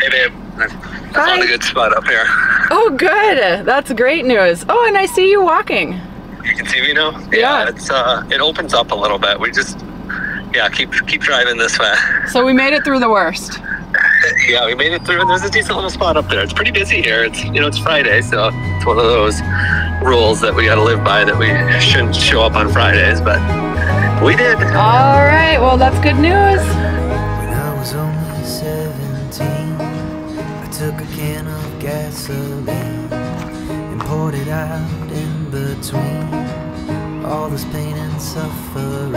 Hey babe, I found a good spot up here. Oh, good. That's great news. Oh, and I see you walking. You can see me now. Yeah. it's uh, it opens up a little bit. We just, yeah, keep keep driving this way. So we made it through the worst. Yeah, we made it through, and there's a decent little spot up there. It's pretty busy here. It's you know it's Friday, so it's one of those rules that we got to live by that we shouldn't show up on Fridays, but we did. All right. Well, that's good news. When I was only 17, I took a can of gasoline and poured it out in between all this pain and suffering.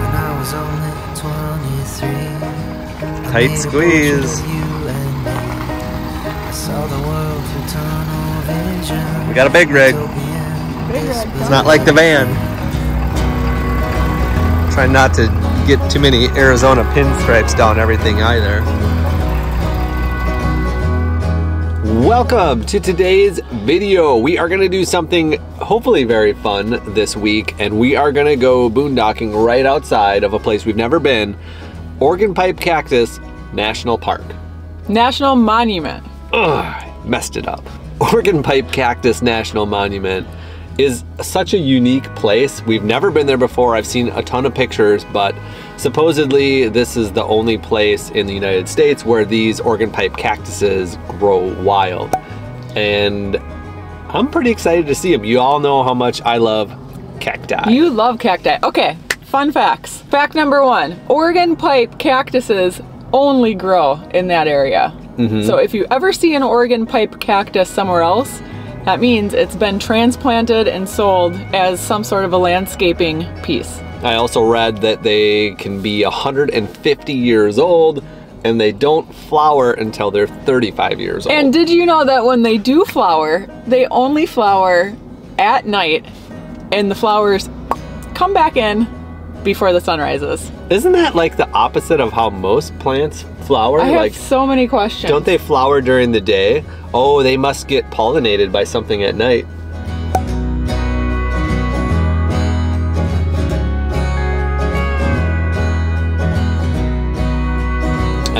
When I was only 23, I Tight squeeze. We got a big rig. It's not like the van. Try not to get too many Arizona pinstripes down everything either. Welcome to today's video. We are going to do something hopefully very fun this week, and we are going to go boondocking right outside of a place we've never been Organ Pipe Cactus National Park. National Monument. Ugh, messed it up. Organ Pipe Cactus National Monument is such a unique place. We've never been there before. I've seen a ton of pictures, but supposedly this is the only place in the United States where these Organ pipe cactuses grow wild. And I'm pretty excited to see them. You all know how much I love cacti. You love cacti. Okay, fun facts. Fact number one Organ pipe cactuses only grow in that area. Mm-hmm. So if you ever see an Organ pipe cactus somewhere else, that means it's been transplanted and sold as some sort of a landscaping piece. I also read that they can be 150 years old and they don't flower until they're 35 years old. And did you know that when they do flower, they only flower at night and the flowers come back in before the sun rises? Isn't that like the opposite of how most plants flower? I have like, so many questions. don't they flower during the day? Oh, they must get pollinated by something at night.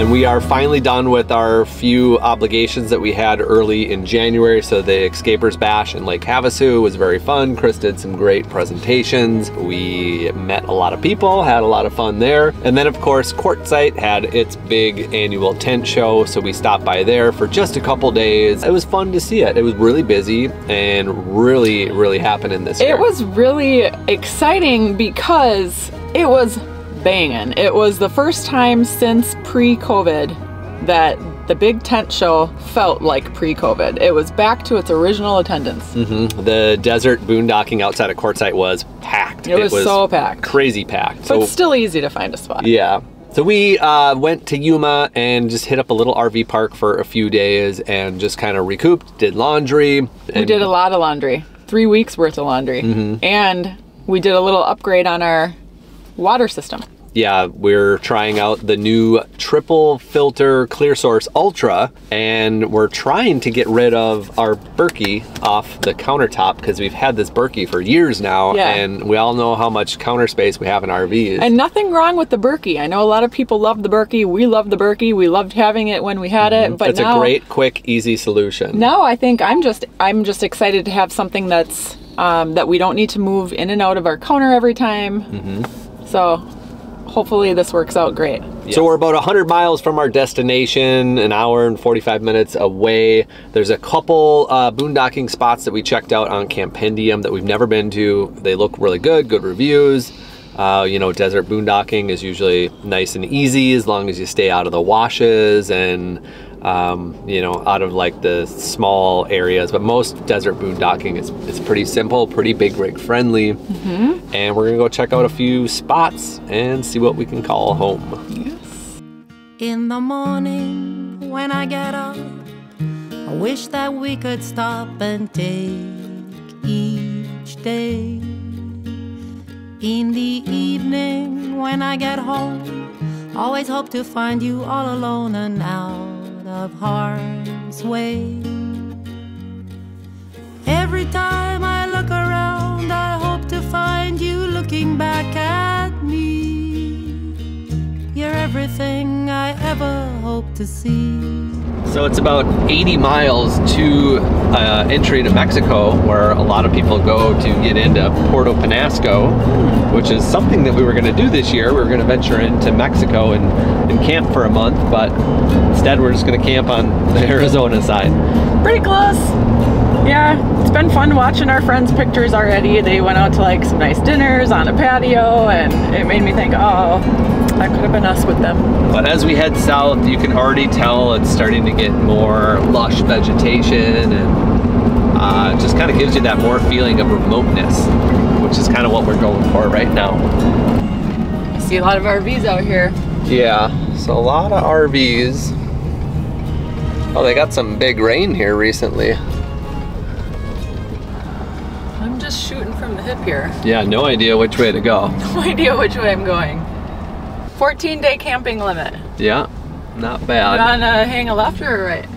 And we are finally done with our few obligations that we had early in January. So the Xscapers Bash in Lake Havasu was very fun. Chris did some great presentations. We met a lot of people, had a lot of fun there. And then of course, Quartzsite had its big annual tent show. So we stopped by there for just a couple days. It was fun to see it. It was really busy and really, really happening this year. It was really exciting because it was banging. It was the first time since pre COVID that the big tent show felt like pre COVID. It was back to its original attendance. Mhm. The desert boondocking outside of Quartzsite was packed. It was so packed. Crazy packed. But So still easy to find a spot. Yeah. So we uh, went to Yuma and just hit up a little RV park for a few days and just kind of recouped, did laundry. We did a lot of laundry, three weeks worth of laundry. Mm-hmm. And we did a little upgrade on our water system. Yeah, we're trying out the new triple filter Clear Source Ultra and we're trying to get rid of our Berkey off the countertop because we've had this Berkey for years now Yeah. and we all know how much counter space we have in RVs. And nothing wrong with the Berkey. I know a lot of people love the Berkey. We love the Berkey. We loved having it when we had it. But it's now, a great, quick, easy solution. No, I think I'm just I'm just excited to have something that's um, that we don't need to move in and out of our counter every time. Mm-hmm. So hopefully this works out great. So we're about 100 miles from our destination, an hour and 45 minutes away. There's a couple uh, boondocking spots that we checked out on Campendium that we've never been to. They look really good, good reviews. Uh, you know, desert boondocking is usually nice and easy as long as you stay out of the washes and, um, you know, out of like the small areas. But most desert boondocking is, is pretty simple, pretty big rig friendly. And we're gonna go check out a few spots and see what we can call home. In the morning when I get up, I wish that we could stop and take each day. In the evening when I get home, always hope to find you all alone and out of harm's way. Every time I look around, I hope to find you looking back at me. You're everything I ever hope to see. So it's about 80 miles to uh, entry to Mexico, where a lot of people go to get into Puerto Penasco, which is something that we were going to do this year. We were going to venture into Mexico and, and camp for a month, but instead we're just going to camp on the Arizona side. Pretty close. Yeah, it's been fun watching our friends' pictures already. They went out to like some nice dinners on a patio, and it made me think, oh, that could have been us with them. But as we head south, you can already tell it's starting to get more lush vegetation and uh, just kind of gives you that more feeling of remoteness, which is kind of what we're going for right now. I see a lot of RVs out here. Yeah, so a lot of RVs. Oh, they got some big rain here recently. I'm just shooting from the hip here. Yeah, no idea which way to go. No idea which way I'm going. 14 day camping limit. Yeah, not bad. You wanna hang a left or a right?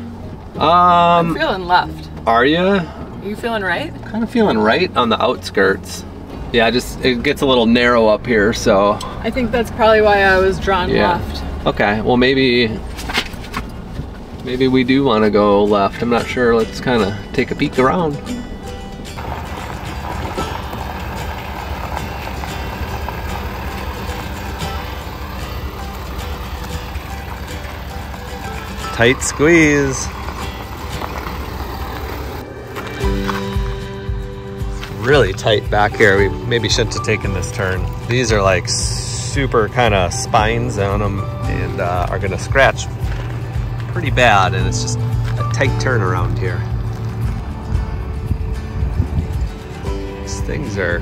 Um, I'm feeling left. are you? You feeling right? Kind of feeling right on the outskirts. Yeah, just it gets a little narrow up here, so I think that's probably why I was drawn Yeah. left. Okay, well maybe maybe we do want to go left. I'm not sure. Let's kind of take a peek around. Tight squeeze. Really tight back here. We maybe shouldn't have taken this turn. These are like super kind of spines on them and uh, are gonna scratch pretty bad and it's just a tight turn around here. These things are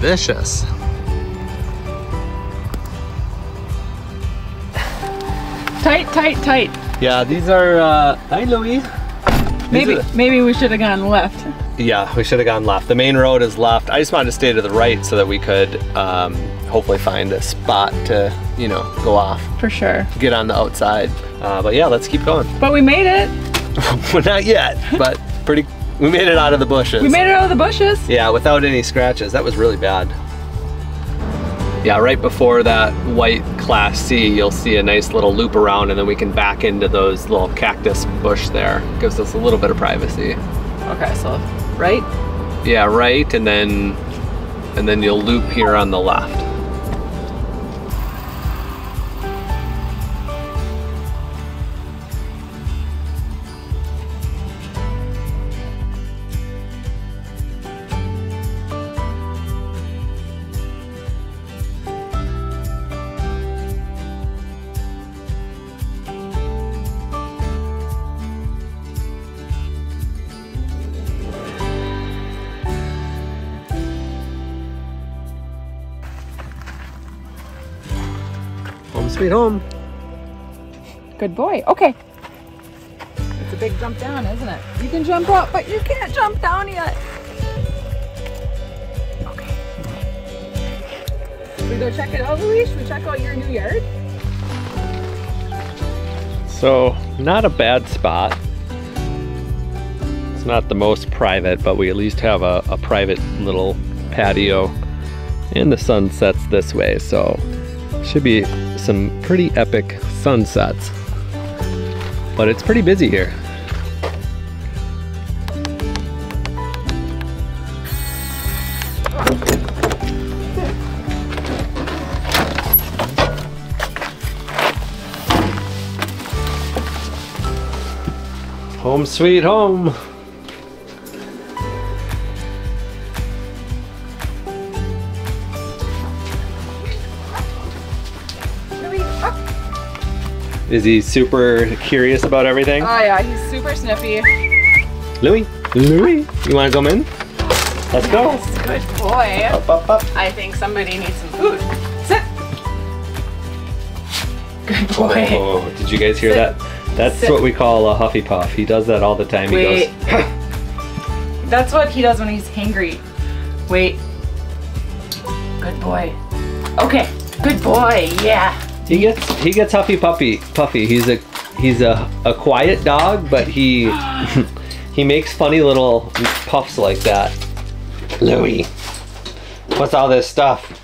vicious. Tight, tight, tight. Yeah, these are, uh, hi Louis. Maybe are- maybe we should have gone left. Yeah, we should have gone left. The main road is left. I just wanted to stay to the right so that we could um, hopefully find a spot to, you know, go off, For sure. get on the outside. Uh, but yeah, let's keep going. But we made it. well, not yet, but pretty. We made it out of the bushes. We made it out of the bushes. Yeah, without any scratches. That was really bad. Yeah, right before that white Class C, you'll see a nice little loop around, and then we can back into those little cactus bush there. Gives us a little bit of privacy. Okay, so right? Yeah, right, and then and then you'll loop here on the left. Home home. Good boy. Okay. It's a big jump down, isn't it? You can jump up, but you can't jump down yet. Okay. Should we go check it out, Louise? Should we check out your new yard? So, not a bad spot. It's not the most private, but we at least have a, a private little patio. And the sun sets this way, so should be some pretty epic sunsets. But it's pretty busy here. Home sweet home. Is he super curious about everything? Oh yeah, he's super sniffy. Louis, Louis, you want to come in? Let's go. Yes, good boy. Up, up, up. I think somebody needs some food. Sit. Good boy. Oh, did you guys hear Sit. that? That's Sit. what we call a huffy puff. He does that all the time. Wait. He goes, That's what he does when he's hangry. Wait. Good boy. Okay. Good boy. Yeah. He gets he gets huffy puppy puffy. He's a he's a, a quiet dog, but he he makes funny little puffs like that. Louis, what's all this stuff?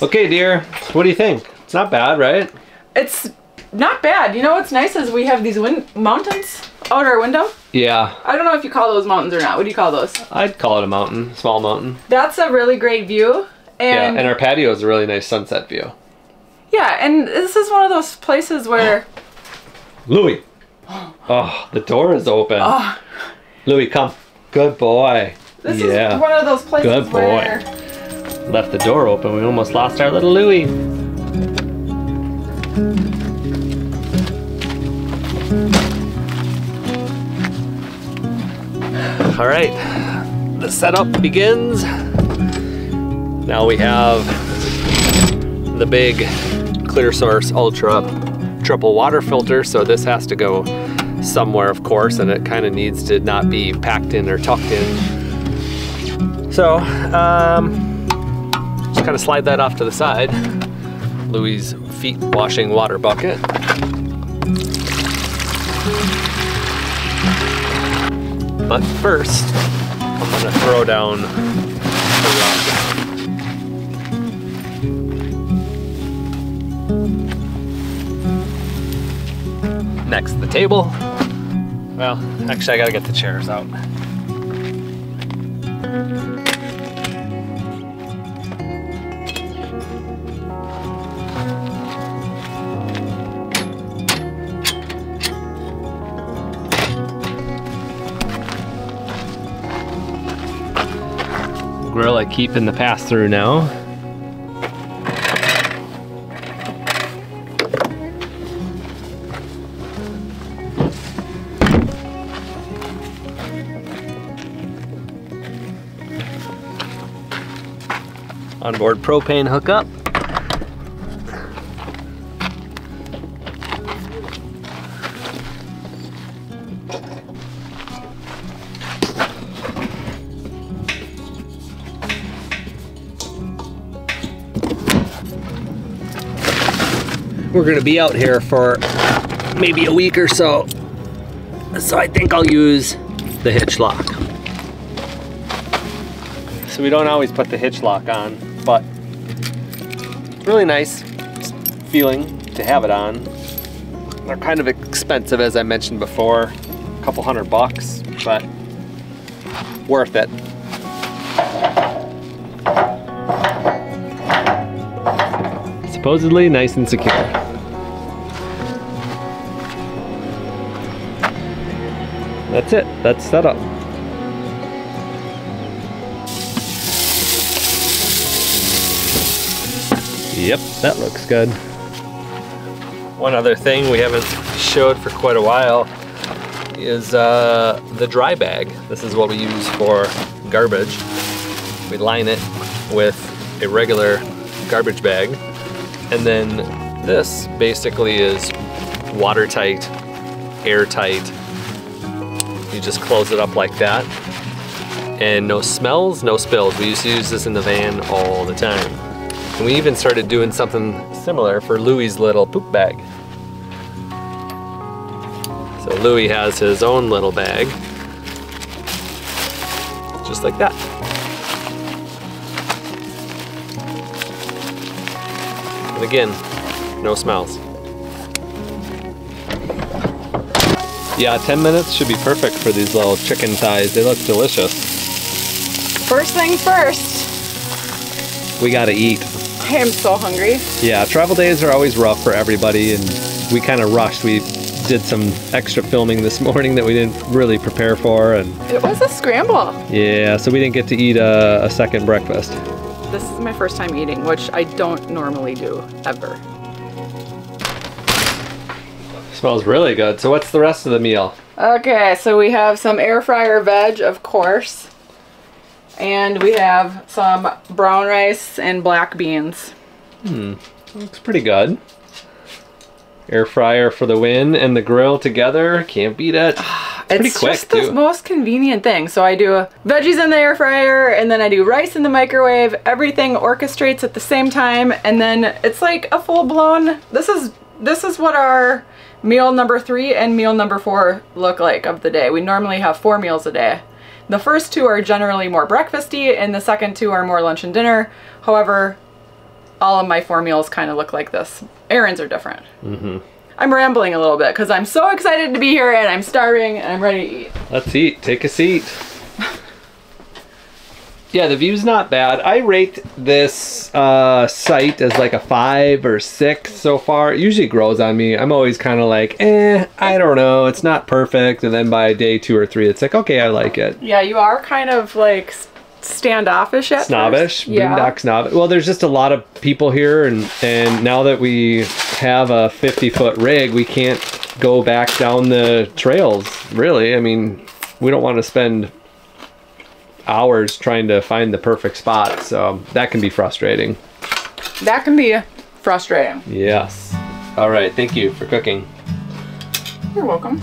Okay, dear, what do you think? It's not bad, right? It's not bad. You know what's nice is we have these win- mountains out our window. Yeah, I don't know if you call those mountains or not. What do you call those? I'd call it a mountain, small mountain. That's a really great view. And yeah, and our patio is a really nice sunset view. Yeah, and this is one of those places where Louis. Oh, the door is open. Ah. Louis, come. Good boy. this yeah. is one of those places Good boy. where Left the door open. We almost lost our little Louis. All right, the setup begins. Now we have the big Clear Source Ultra triple water filter. So this has to go somewhere, of course, and it kind of needs to not be packed in or tucked in. So, um, just kind of slide that off to the side. Louis' feet washing water bucket. But first, I'm gonna throw down the rug. Next, to the table. Well, actually, I gotta get the chairs out. Grill I keep in the pass through now. Onboard propane hookup. We're gonna be out here for maybe a week or so. So I think I'll use the hitch lock. So we don't always put the hitch lock on, really nice feeling to have it on. They're kind of expensive as I mentioned before, a couple hundred bucks, but worth it. Supposedly nice and secure. That's it, that's set up. Yep, that looks good. One other thing we haven't showed for quite a while is uh, the dry bag. This is what we use for garbage. We line it with a regular garbage bag. And then this basically is watertight, airtight. You just close it up like that. And no smells, no spills. We used to use this in the van all the time. And we even started doing something similar for Louis' little poop bag. So Louis has his own little bag. Just like that. And again, no smells. Yeah, 10 minutes should be perfect for these little chicken thighs. They look delicious. first thing first. We gotta eat. I am so hungry. Yeah, travel days are always rough for everybody, and we kind of rushed. We did some extra filming this morning that we didn't really prepare for, and It was a scramble. yeah, so we didn't get to eat a, a second breakfast. This is my first time eating, which I don't normally do ever. Smells really good. So what's the rest of the meal? Okay, so we have some air fryer veg, of course. And we have some brown rice and black beans. Hmm, Looks pretty good. Air fryer for the win and the grill together. Can't beat it. pretty it's quick, just the too. most convenient thing. So I do veggies in the air fryer and then I do rice in the microwave. Everything orchestrates at the same time and then it's like a full-blown this is this is what our meal number 3 and meal number 4 look like of the day. We normally have 4 meals a day. The first two are generally more breakfasty and the second two are more lunch and dinner. However, all of my formulas kind of look like this. Aaron's are different. Mm-hmm. I'm rambling a little bit because I'm so excited to be here and I'm starving and I'm ready to eat. Let's eat. Take a seat. Yeah, the view's not bad. I rate this uh, site as like a five or six so far. It usually grows on me. I'm always kind of like, eh, I don't know. It's not perfect. And then by day two or three, it's like, okay, I like it. Yeah, you are kind of like standoffish at snobbish, first. Yeah. boondock snobbish. Well, there's just a lot of people here, and and now that we have a 50 foot rig, we can't go back down the trails. Really, I mean, we don't want to spend hours trying to find the perfect spot, so that can be frustrating. That can be frustrating. Yes. All right. Thank you for cooking. You're welcome.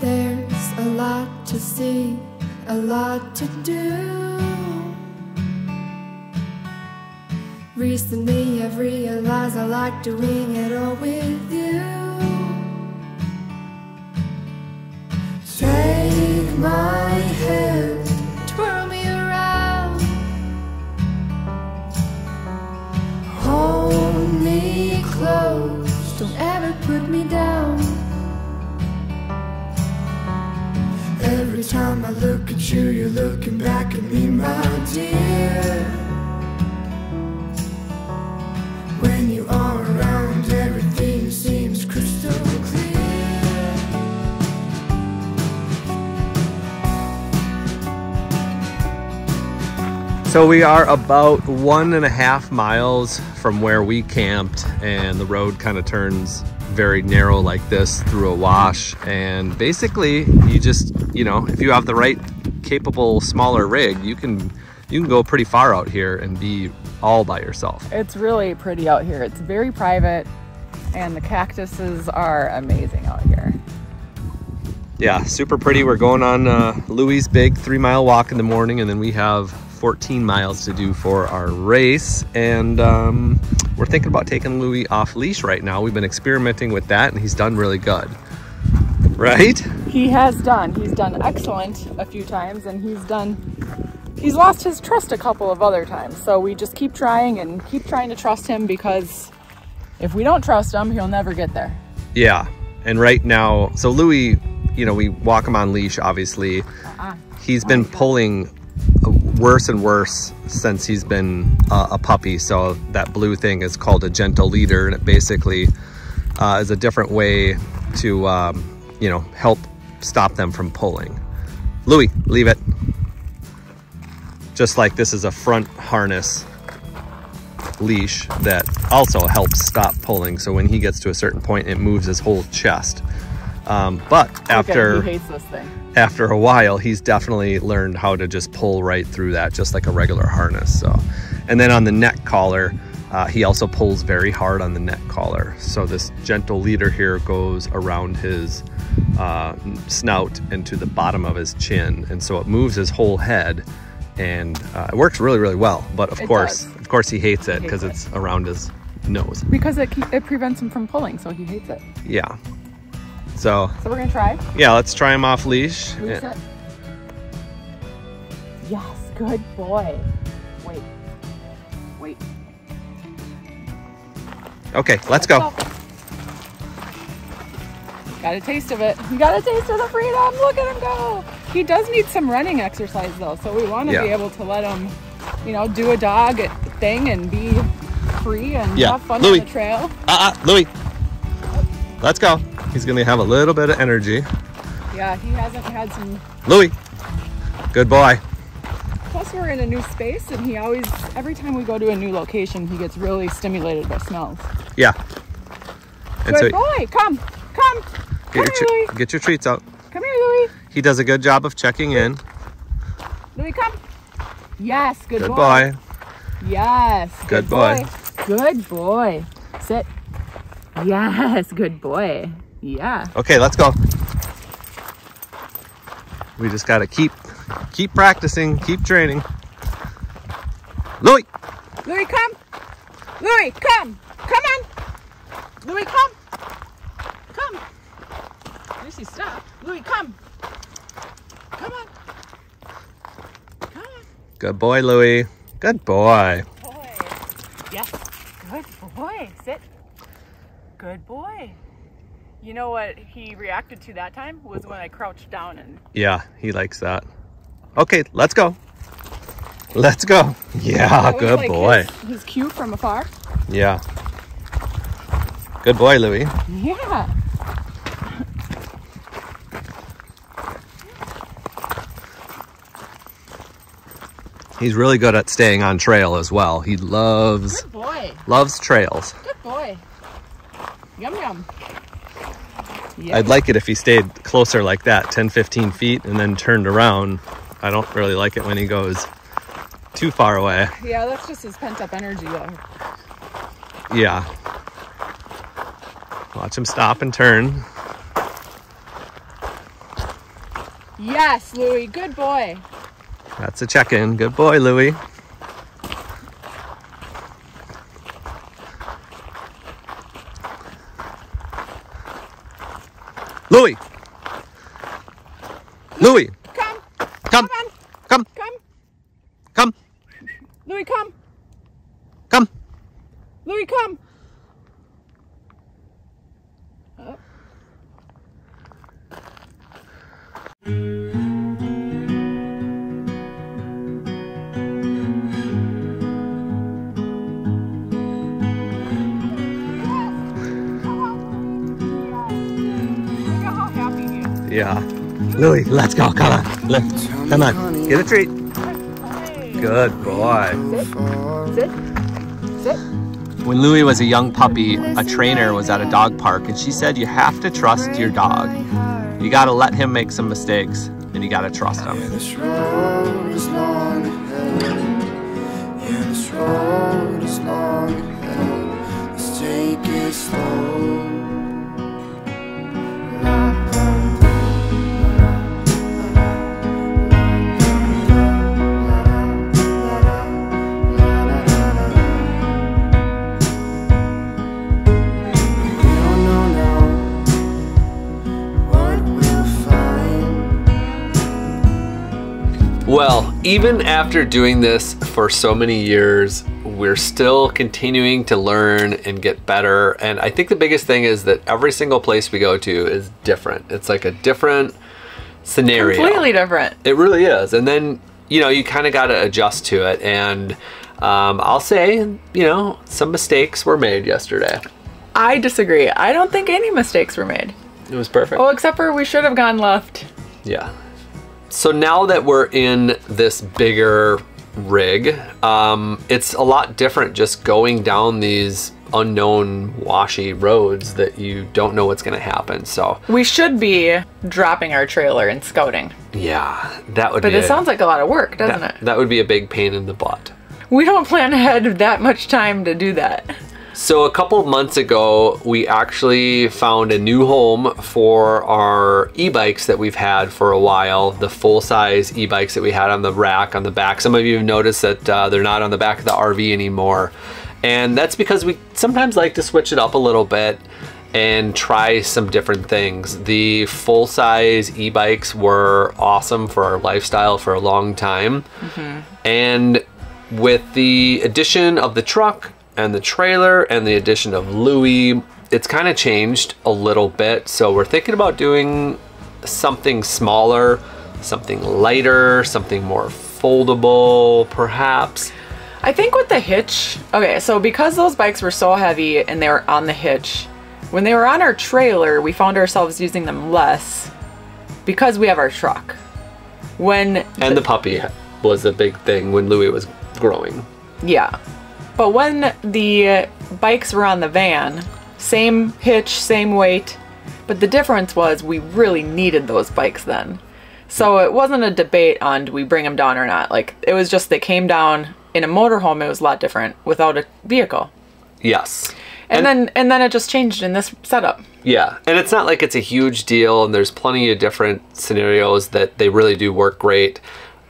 There's a lot to see, a lot to do. Recently, I've realized I like doing it all with you. My hand, twirl me around, hold me close, don't ever put me down. Every time I look at you, you're looking back at me, my dear. When you So we are about one and a half miles from where we camped, and the road kind of turns very narrow like this through a wash. And basically, you just, you know, if you have the right capable smaller rig, you can you can go pretty far out here and be all by yourself. It's really pretty out here. It's very private and the cactuses are amazing out here. Yeah, super pretty. We're going on uh, Louis' big three mile walk in the morning, and then we have 14 miles to do for our race. And um, we're thinking about taking Louis off leash right now. We've been experimenting with that, and he's done really good. Right? He has done. He's done excellent a few times and he's done he's lost his trust a couple of other times. So we just keep trying and keep trying to trust him because if we don't trust him, he'll never get there. Yeah. And right now, so Louis, you know, we walk him on leash, obviously. He's been pulling worse and worse since he's been uh, a puppy. So that blue thing is called a gentle leader, and it basically uh, is a different way to, um, you know, help stop them from pulling. Louis, leave it. Just like this is a front harness leash that also helps stop pulling. So when he gets to a certain point, it moves his whole chest. Um, but after Okay, he hates this thing. after a while, he's definitely learned how to just pull right through that, just like a regular harness. So, and then on the neck collar, uh, he also pulls very hard on the neck collar. So this gentle leader here goes around his uh, snout and to the bottom of his chin, and so it moves his whole head, and uh, it works really, really well. But of It course, does. of course, he hates it because it. it's around his nose. Because it, it prevents him from pulling, so he hates it. Yeah. So So we're gonna try. yeah, let's try him off leash. It. Yes, good boy. Wait. Wait. Okay, let's go. Got a taste of it. He got a taste of the freedom. Look at him go. He does need some running exercise though, so we want to Yeah. be able to let him, you know, do a dog thing and be free and Yeah. have fun Louis. on the trail. Uh, uh, Louis. Let's go. He's gonna have a little bit of energy. Yeah, he hasn't had some. Louis. Good boy. Plus, we're in a new space, and he always, every time we go to a new location, he gets really stimulated by smells. Yeah. And Good boy. Come, come, come get your, here, get your treats out. Come here, Louis. He does a good job of checking in. Louis, come. Yes, good, Good boy. Yes. Good boy. Good boy. Sit. Yes, good boy. Yeah. Okay, let's go. We just gotta keep keep practicing, keep training. Louis. Louis, come. Louis, come. Come on. Louis, come. Come. Lucy, stop. Louis, come. Come on. Come on. Good boy, Louis. Good boy. Boy. Yes. Good boy. Sit. Good boy. You know what he reacted to that time was when I crouched down and Yeah, he likes that. Okay, let's go. Let's go. Yeah, good like boy. His, his cue from afar. Yeah. Good boy, Louie. Yeah. He's really good at staying on trail as well. He loves Good boy. loves trails. Good boy. Yum yum. I'd like it if he stayed closer like that, 10, 15 feet, and then turned around. I don't really like it when he goes too far away. Yeah, that's just his pent up energy though. Yeah. Watch him stop and turn. Yes, Louie. Good boy. That's a check-in. Good boy. Louie. Louie, Come. Come, come, Come. come, Louie, come. come. Louis, come. Look at how happy he is. Yeah. Louis, let's go. Come on. Let- come on. Get a treat. Good boy. Sit. Sit. When Louie was a young puppy, a trainer was at a dog park and she said you have to trust your dog. You gotta let him make some mistakes and you gotta trust him. Even after doing this for so many years, we're still continuing to learn and get better. And I think the biggest thing is that every single place we go to is different. It's like a different scenario. Completely different. It really is. And then, you know, you kind of got to adjust to it. And um, I'll say, you know, some mistakes were made yesterday. I disagree. I don't think any mistakes were made. It was perfect. Oh, except for we should have gone left. Yeah. So now that we're in this bigger rig, um, it's a lot different just going down these unknown washy roads that you don't know what's going to happen. So We should be dropping our trailer and scouting. yeah, that would But be it a- sounds like a lot of work, doesn't that, it? that would be a big pain in the butt. We don't plan ahead that much time to do that. So a couple months ago, we actually found a new home for our e-bikes that we've had for a while. The full-size e-bikes that we had on the rack on the back. Some of you have noticed that uh, they're not on the back of the RV anymore. And that's because we sometimes like to switch it up a little bit and try some different things. The full-size e-bikes were awesome for our lifestyle for a long time. And with the addition of the truck and the trailer and the addition of Louis, it's kind of changed a little bit. So we're thinking about doing something smaller, something lighter, something more foldable, perhaps. I think with the hitch, okay, so because those bikes were so heavy and they were on the hitch, when they were on our trailer, we found ourselves using them less because we have our truck. When And the puppy was a big thing when Louis was growing. Yeah. But when the bikes were on the van, same hitch, same weight, but the difference was we really needed those bikes then. So it wasn't a debate on do we bring them down or not. Like it was just they came down in a motorhome it was a lot different without a vehicle. Yes. And, then and then it just changed in this setup. Yeah, and it's not like it's a huge deal, and there's plenty of different scenarios that they really do work great.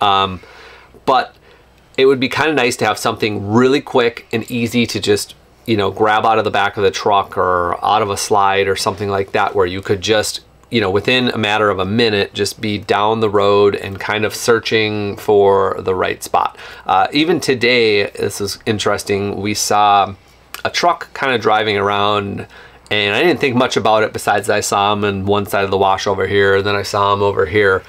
Um, but it would be kind of nice to have something really quick and easy to just, you know, grab out of the back of the truck or out of a slide or something like that, where you could just you know, within a matter of a minute, just be down the road and kind of searching for the right spot. Uh, even today, this is interesting. We saw a truck kind of driving around and I didn't think much about it besides I saw him on one side of the wash over here, and then I saw him over here.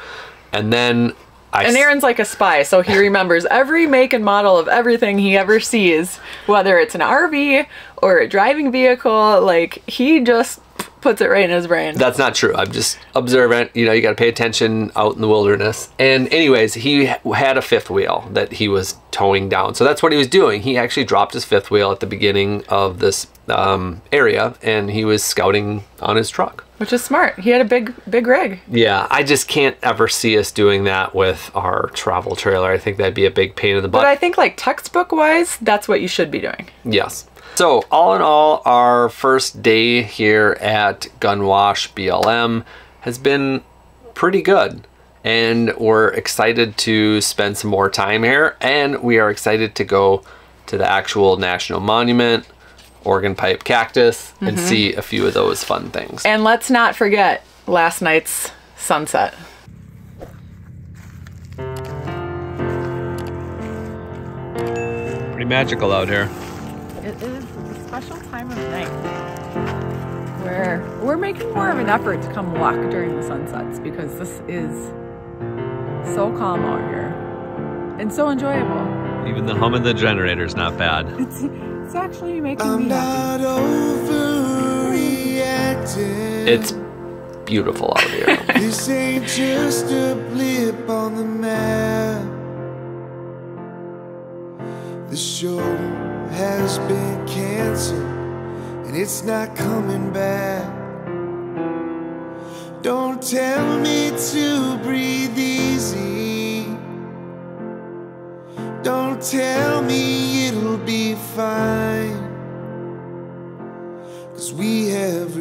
And then I And Aaron's like a spy, so he remembers every make and model of everything he ever sees, whether it's an RV or a driving vehicle. Like he just puts it right in his brain. That's not true. I'm just observant. You know, you got to pay attention out in the wilderness. And, anyways, he had a fifth wheel that he was towing down. So that's what he was doing. He actually dropped his fifth wheel at the beginning of this um, area and he was scouting on his truck. Which is smart. He had a big, big rig. Yeah, I just can't ever see us doing that with our travel trailer. I think that'd be a big pain in the butt. But I think, like textbook wise, that's what you should be doing. Yes. So, all in all, our first day here at Gunwash BLM has been pretty good. And we're excited to spend some more time here. And we are excited to go to the actual national monument, Organ Pipe Cactus, and mm-hmm. see a few of those fun things. And let's not forget last night's sunset. Pretty magical out here. It is a special time of night where we're making more of an effort to come walk during the sunsets because this is so calm out here and so enjoyable. Even the hum of the generator is not bad. It's, it's actually making I'm me happy. not overreacting. It's beautiful out here. This ain't just a blip on the map. The show has been canceled and it's not coming back. Don't tell me to breathe easy. Don't tell me it'll be fine. Cause we have